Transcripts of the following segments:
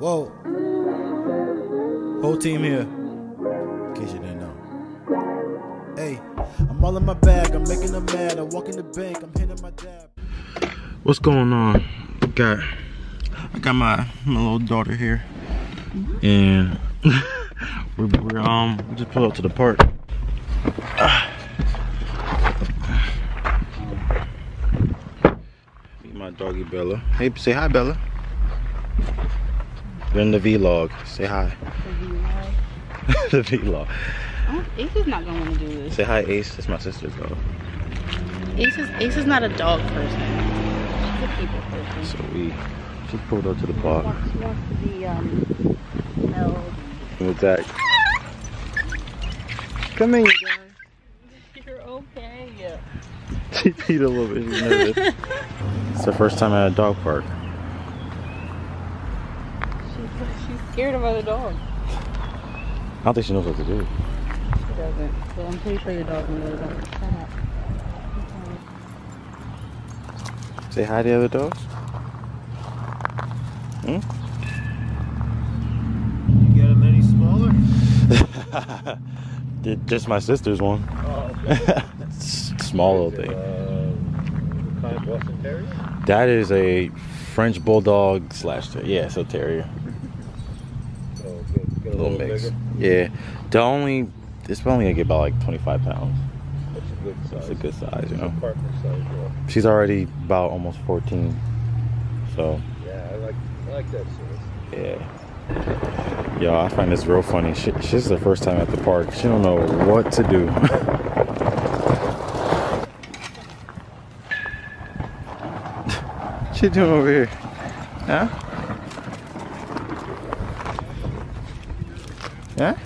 Whoa. Whole team here. In case you didn't know. Hey, I'm all in my bag. I'm making them mad. I walk in the bank. I'm hitting my dab. What's going on? Got I got my my little daughter here, and we're, we're um we just pulled up to the park. Meet my doggy Bella. Hey, say hi, Bella. You're in the vlog. Say hi. the vlog. Oh, Ace is not gonna want to do this. Say hi, Ace. It's my sister's dog. Ace is Ace is not a dog person. She's a people person. So we just pulled up to the park. She wants to be um held. With that. Come in, you guys. You're okay. She peed a little bit. She's nervous. it's the first time at a dog park. She's she's scared of other dogs. I don't think she knows what to do. She doesn't. But I'm pretty sure your dog knows. Shut up. Say hi to the other dogs. Hmm? You get them any smaller? Just my sister's one. Oh, okay. Small little thing. uh, kind of That is a French bulldog slash ter- yeah, so terrier. Get a little little, mix. bigger. Yeah, the only it's probably gonna get about like 25 pounds. That's a good size. It's a good size, you know. Size, yeah. She's already about almost 14, so Yeah, I like, I like that size. yeah. Yo, I find this real funny. She, she's the first time at the park. She don't know what to do. she doing over here? Huh? Yeah?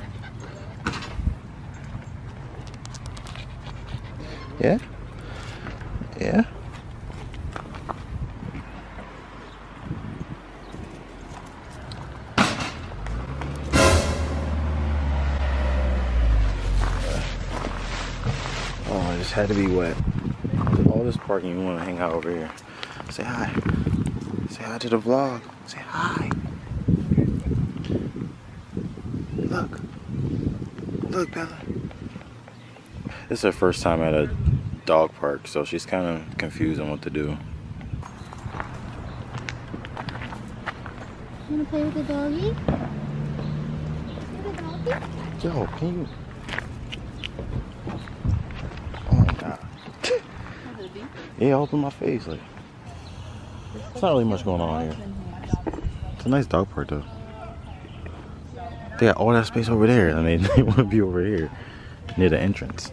Yeah? Yeah? Oh, it just had to be wet. All this parking, you want to hang out over here. Say hi. Say hi to the vlog. Say hi. Look. Look, Bella. This is her first time at a dog park, so she's kind of confused on what to do. You wanna play with the doggy? The doggy? Yo, can you? Oh my god. Yeah, open my face. Like, it's not really much going on here. It's a nice dog park though. They got all that space over there, and they, they want to be over here near the entrance.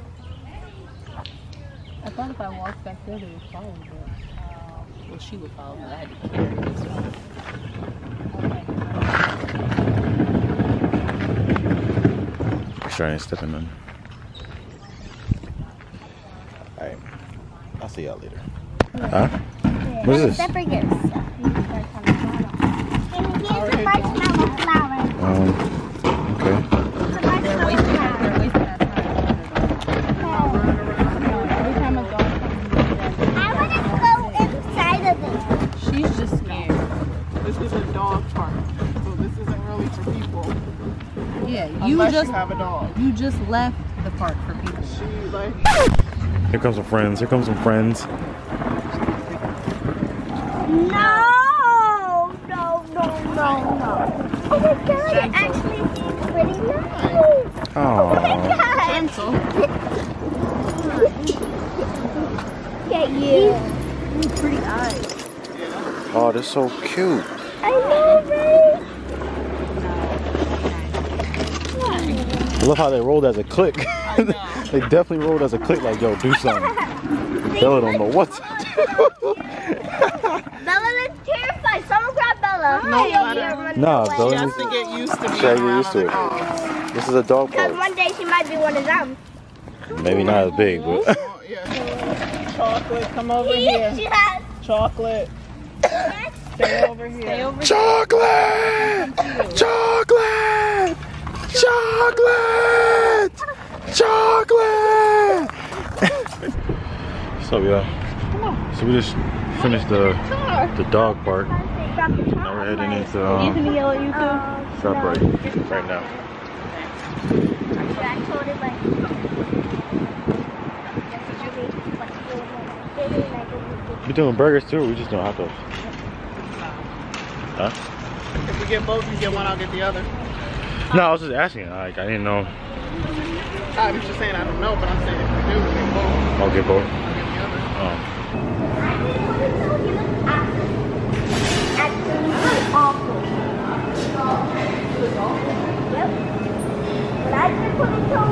I thought if I walked back there, they would follow me. but, um, Well, she would follow me. I had to carry her this way. Trying to step in them. Alright. I'll see y'all later. Huh? What is this? Separate gifts. You just you have a dog. you just left the park for people. She like Here comes some friends. Here comes some friends. No, no, no, no, no. Oh my god, it actually seems pretty nice. Oh Oh. my god. Cancel. Get you. Pretty eyes. Oh, they're so cute. I know, right? I love how they rolled as a click. they definitely rolled as a click, like, yo, do something. Bella don't know what to do. Bella looks terrified. Someone grab Bella. No, Hi. let her. You're running Nah. Bella she has needs to to, get used to being She gotta get used to it. dogs. this is a dog Because park. one day she might be one of them. Maybe not as big, but Oh. Chocolate, come over here. Yes. Chocolate, stay over here. Stay over chocolate, chocolate, chocolate, chocolate. so yeah, so we just finished the the dog park. drop the top. Now we're heading into um, Anthony yell at you too? Um, ShopRite no. right now. I told him like. We doing burgers too, or we just doing hot dogs? Huh? If we get both, you get one, I'll get the other. No, I was just asking. Like, I didn't know. I'm just saying I don't know, but I'm saying if we do, we oh, get both, I'll get both. I'll get the other. Oh. Hmm? Yep. When I did put it on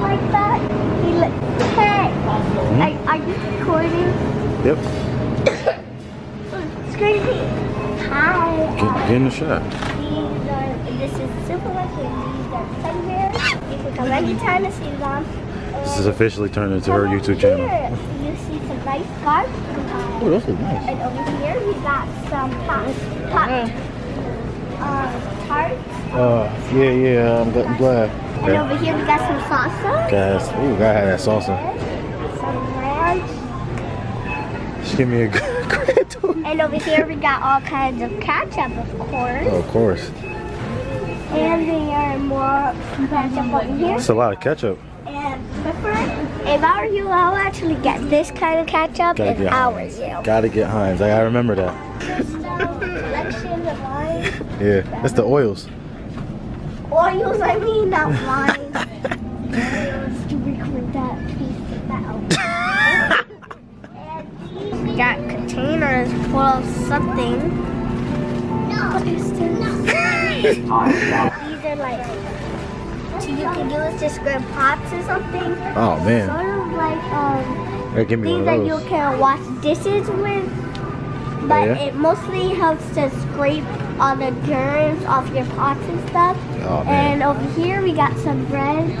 like that, he looked hey. I, are you recording? Yep. It's crazy. Hi. Get, get in the shot. This is officially turned into her YouTube channel. Here, you see some nice scarves. Oh, those look nice. And over here we got some pop, pop, uh, tarts. Uh, yeah, yeah, I'm, glad- I'm glad. And over here we got some salsa. Guys, ooh, gotta have that salsa. Some ranch. Just give me a good grand. And over here we got all kinds of ketchup, of course. Oh, of course. And there are more ketchup here. It's a lot of ketchup. And pepper. If I were you, I'll actually get this kind of ketchup Gotta if get I were you. Gotta get Heinz. I gotta remember that. There's no collection of wine. Yeah, that's the oils. Oils, I mean, not wine. Oils that piece out. and we got containers full of something. What is this? These are like, so you can use just grab pots or something. Oh man, Sort of like um, yeah, give me things that you can wash dishes with. But yeah? it mostly helps to scrape all the germs off your pots and stuff. Oh man. And over here we got some bread.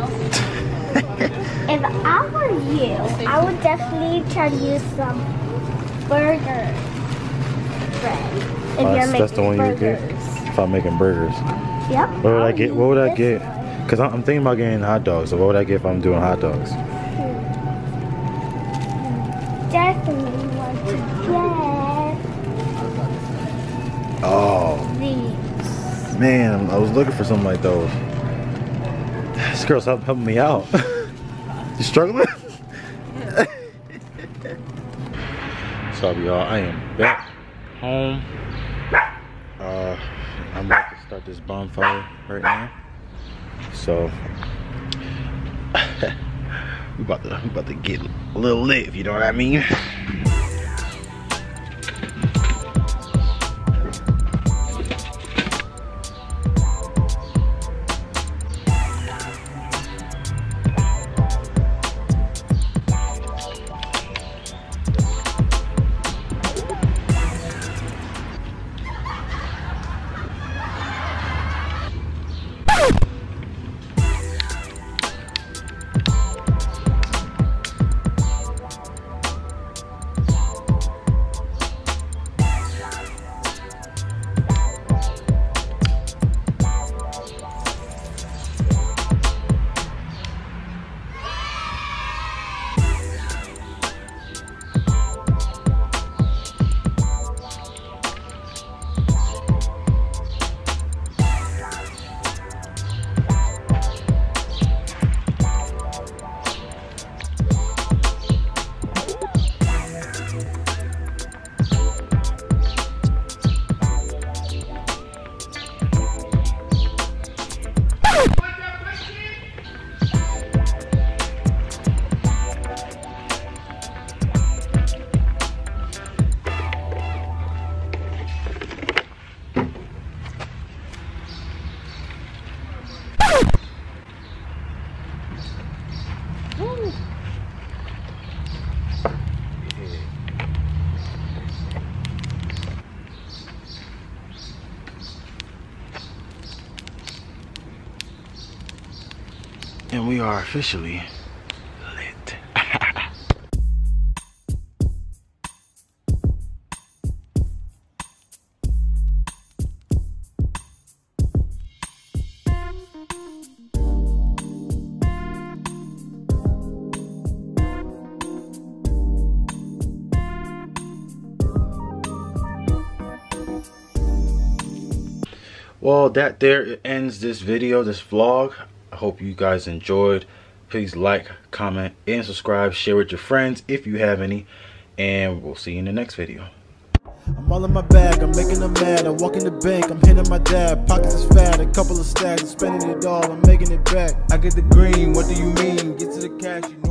if I were you, I would definitely try to use some burger bread. If Oh, you're that's, making that's the one you get burgers. If I'm making burgers. Yep. What would I I'll get? What would I get? Cause I'm, I'm thinking about getting hot dogs. So what would I get if I'm doing hot dogs? Hmm. Definitely want to Oh get these. man, I was looking for something like those. This girl's help, helping me out. you struggling? so y'all, I am back home. Uh, I'm about to start this bonfire right now. So we about to we about to get a little lit, if you know what I mean. we are officially lit. Well, that there ends this video, this vlog. I hope you guys enjoyed. Please like, comment, and subscribe. Share with your friends if you have any. And we'll see you in the next video. I'm all in my bag, I'm making them mad. I walk in the bank, I'm hitting my dad. Pockets is fat, a couple of stacks, I'm spending it all, I'm making it back. I get the green, what do you mean? Get to the cash, you